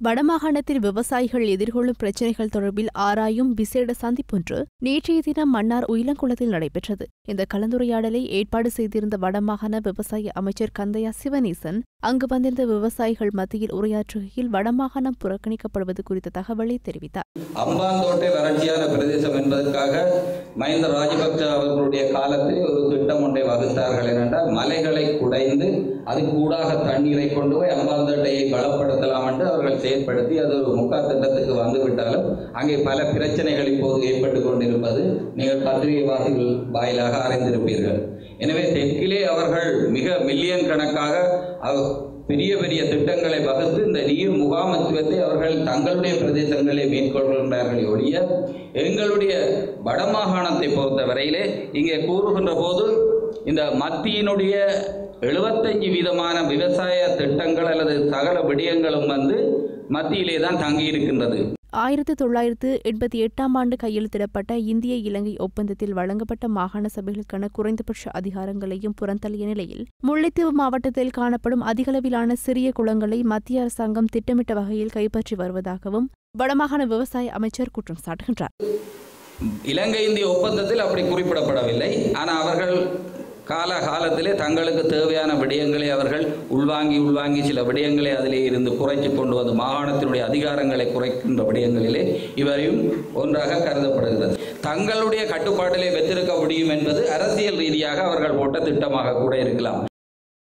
வடமாகாணத்தில் விவசாயிகள் எதிர்கொள்ளும் பிரச்சினைகள் தொடர்பில் ஆராயும் விசேட சந்திப்பொன்று நேற்றைய தினம் மன்னார் உயிலங்குளத்தில் நடைபெற்றது. இந்த கலந்துரையாடலை ஏற்பாடு செய்திருந்த வடமாகாண விவசாய அமைச்சர் கந்தையா சிவனேசன் அங்கு வந்திருந்த விவசாயிகள் மத்தியில் உரையாற்றுகையில் வடமாகாணம் புறக்கணிக்கப்படுவது குறித்த தகவலை தெரிவித்தார். அம்பாந்தோட்டை வறட்சியான பிரதேசம் என்பதற்காக மஹிந்த ராஜபக்ச அவர்களுடைய காலத்தில் ஒன்றை வகுத்தார்கள் என்றால் மலைகளை குடைந்து அது கூடாக தண்ணீரை கொண்டு போய் அம்பாந்தோட்டையை பலப்படுத்தலாம் என்று அவர்கள் செயற்படுத்தி அது ஒரு முக்கா திட்டத்துக்கு வந்துவிட்டாலும் அங்கே பல பிரச்சனைகள் இப்போது ஏற்பட்டு கொண்டிருப்பது நீங்கள் பத்திரிகை வாசிகள் வாயிலாக அறிந்திருப்பீர்கள். எனவே தெற்கிலே அவர்கள் மிக மில்லியன் கணக்காக பெரிய பெரிய திட்டங்களை வகுத்து இந்த நீர் முகாமத்துவத்தை அவர்கள் தங்களுடைய பிரதேசங்களிலே மேற்கொள்கின்றார்கள் ஒழிய எங்களுடைய வடமாகாணத்தை பொறுத்த வரையிலே இங்கே கூறுகின்ற போது இந்த மத்தியினுடைய எழுபத்தஞ்சு வீதமான விவசாய திட்டங்கள் அல்லது சகல விடயங்களும் வந்து மத்தியிலே தான் தங்கி இருக்கின்றது ஆயிரத்து தொள்ளாயிரத்து எண்பத்தி எட்டாம் ஆண்டு கையெழுத்திடப்பட்ட இந்திய இலங்கை ஒப்பந்தத்தில் வழங்கப்பட்ட மாகாண சபைகளுக்கான குறைந்தபட்ச அதிகாரங்களையும் புறந்தள்ளிய நிலையில் முல்லைத்தீவு மாவட்டத்தில் காணப்படும் அதிகளவிலான சிறிய குளங்களை மத்திய அரசாங்கம் திட்டமிட்ட வகையில் கைப்பற்றி வருவதாகவும் வடமாகாண விவசாய அமைச்சர் குற்றம் சாட்டுகின்றார். இலங்கை இந்திய ஒப்பந்தத்தில் அப்படி குறிப்பிடப்படவில்லை. ஆனால் அவர்கள் கால காலத்திலே தங்களுக்கு தேவையான விடயங்களை அவர்கள் உள்வாங்கி உள்வாங்கி சில விடயங்களை அதிலே இருந்து குறைத்து கொண்டு வந்து மாகாணத்தினுடைய அதிகாரங்களை குறைக்கின்ற விடயங்களிலே இவரையும் ஒன்றாக கருதப்படுகிறது. தங்களுடைய கட்டுப்பாட்டிலே வைத்திருக்க முடியும் என்பது அரசியல் ரீதியாக அவர்கள் போட்ட திட்டமாக கூட இருக்கலாம்.